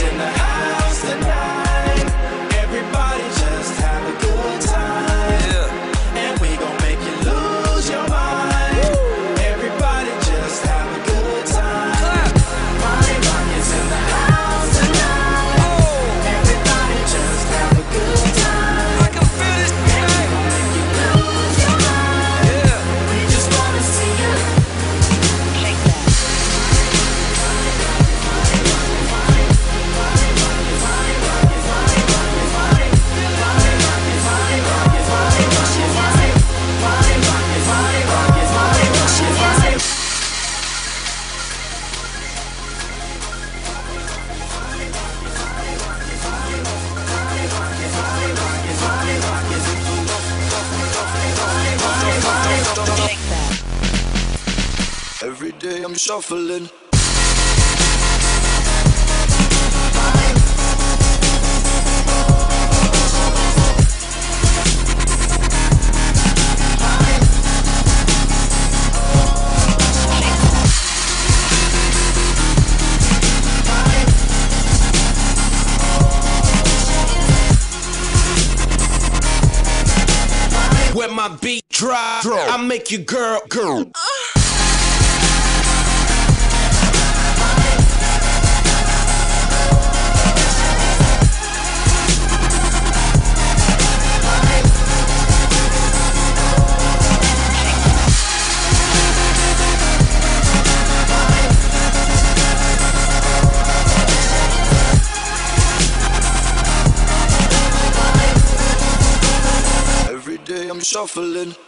in the house. okay, I'm shuffling. When my beat drop, I make you girl, girl. Uh. I'm shuffling.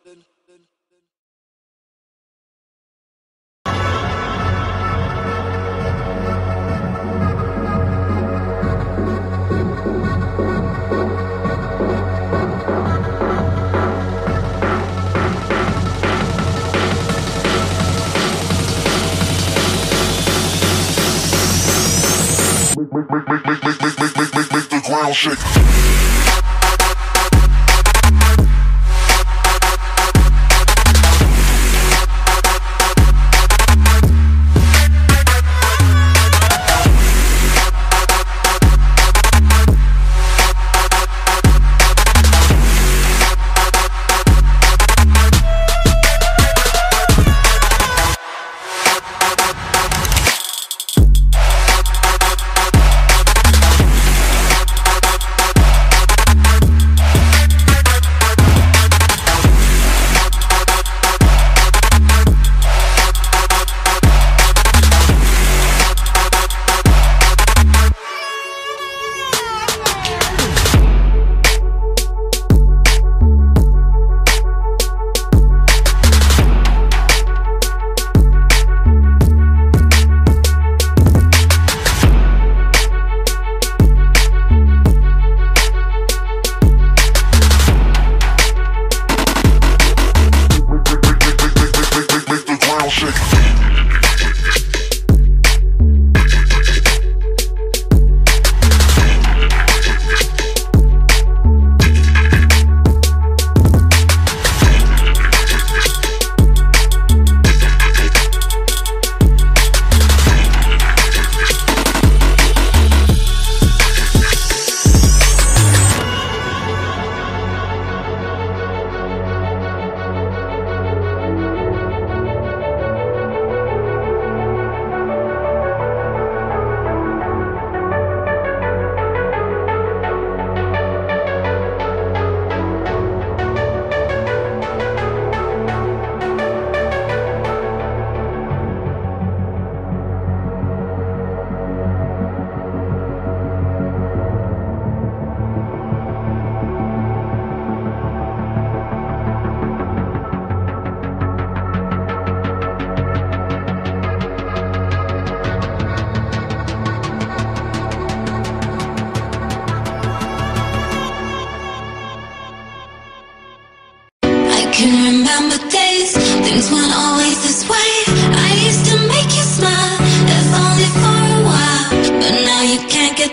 молчать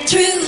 get through.